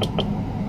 あ!